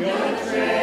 Your train.